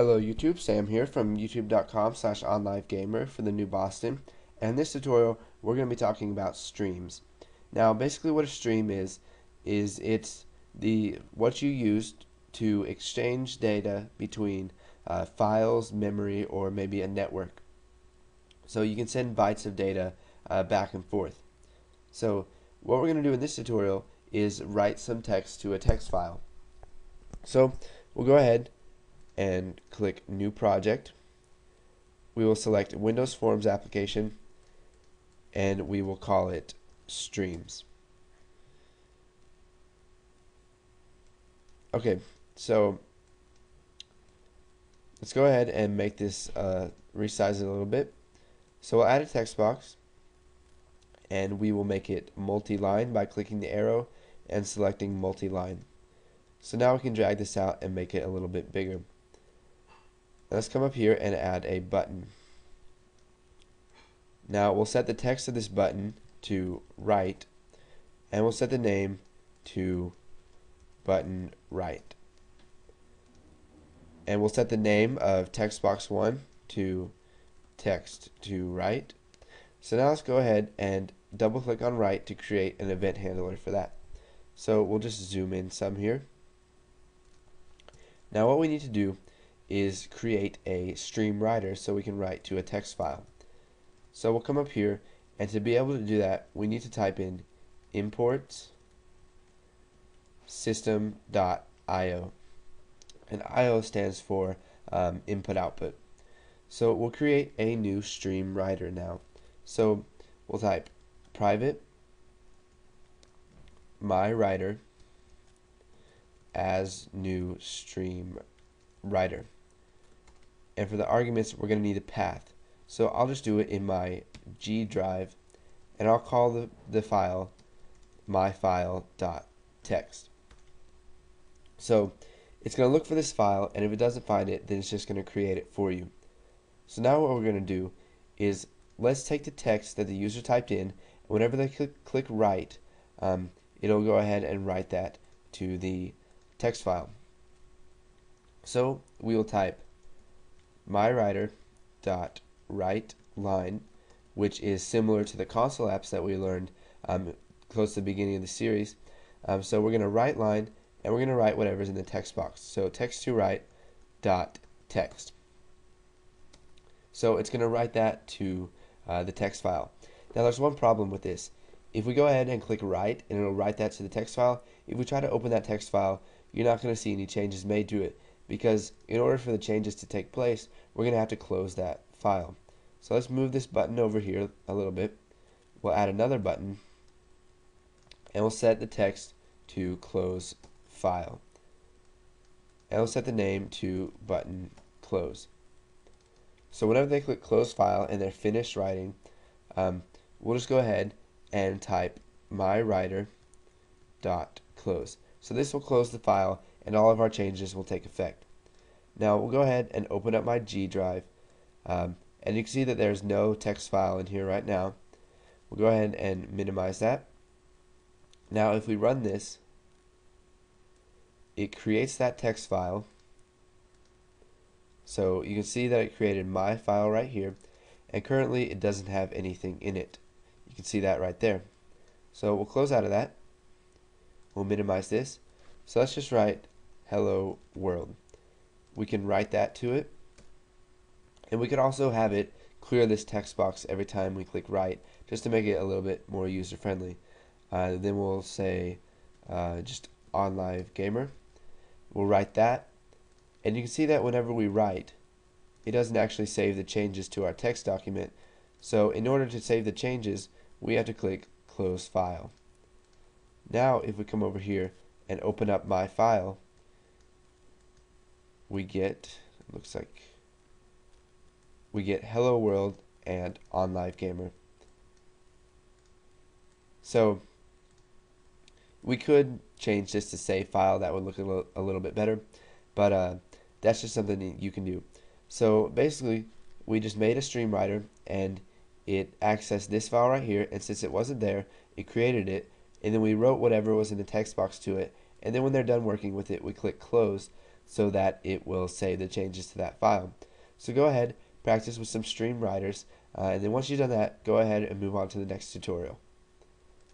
Hello YouTube, Sam here from youtube.com slash onlivegamer for thenewboston. And this tutorial, we're going to be talking about streams. Now, basically what a stream is, is it's the what you use to exchange data between uh, files, memory, or maybe a network. So you can send bytes of data uh, back and forth. So what we're going to do in this tutorial is write some text to a text file. So we'll go ahead and click New Project. We will select Windows Forms application and we will call it Streams. Okay, so let's go ahead and make this uh, resize it a little bit. So we'll add a text box and we will make it multi-line by clicking the arrow and selecting multi-line. So now we can drag this out and make it a little bit bigger. Let's come up here and add a button. Now we'll set the text of this button to write and we'll set the name to button write. And we'll set the name of text box 1 to text to write. So now let's go ahead and double click on write to create an event handler for that. So we'll just zoom in some here. Now what we need to do is create a stream writer so we can write to a text file. So we'll come up here and to be able to do that we need to type in import system.io and IO stands for um, input output. So we'll create a new stream writer now. So we'll type private my writer as new stream writer and for the arguments we're going to need a path. So I'll just do it in my G drive and I'll call the, the file myfile.txt so it's going to look for this file and if it doesn't find it then it's just going to create it for you. So now what we're going to do is let's take the text that the user typed in and whenever they click, click write um, it'll go ahead and write that to the text file. So we will type mywriter dot which is similar to the console apps that we learned um, close to the beginning of the series. Um, so we're going to write line, and we're going to write whatever's in the text box. So text to write dot text. So it's going to write that to uh, the text file. Now there's one problem with this. If we go ahead and click write, and it'll write that to the text file, if we try to open that text file, you're not going to see any changes made to it because in order for the changes to take place, we're going to have to close that file. So let's move this button over here a little bit. We'll add another button and we'll set the text to close file. And we'll set the name to button close. So whenever they click close file and they're finished writing, um, we'll just go ahead and type my writer dot close. So this will close the file and all of our changes will take effect. Now we'll go ahead and open up my G drive um, and you can see that there's no text file in here right now. We'll go ahead and minimize that. Now if we run this, it creates that text file. So you can see that it created my file right here and currently it doesn't have anything in it. You can see that right there. So we'll close out of that. We'll minimize this. So let's just write hello world. We can write that to it. And we could also have it clear this text box every time we click write just to make it a little bit more user friendly. Uh, then we'll say uh, just OnLive Gamer. We'll write that. And you can see that whenever we write, it doesn't actually save the changes to our text document. So in order to save the changes, we have to click Close File. Now if we come over here and open up my file, we get, looks like, we get Hello World and On Live Gamer. So we could change this to save file. That would look a little, a little bit better, but uh, that's just something you can do. So basically, we just made a stream writer and it accessed this file right here, and since it wasn't there, it created it, and then we wrote whatever was in the text box to it, and then when they're done working with it, we click close. So that it will save the changes to that file. So go ahead, practice with some stream writers, uh, and then once you've done that, go ahead and move on to the next tutorial.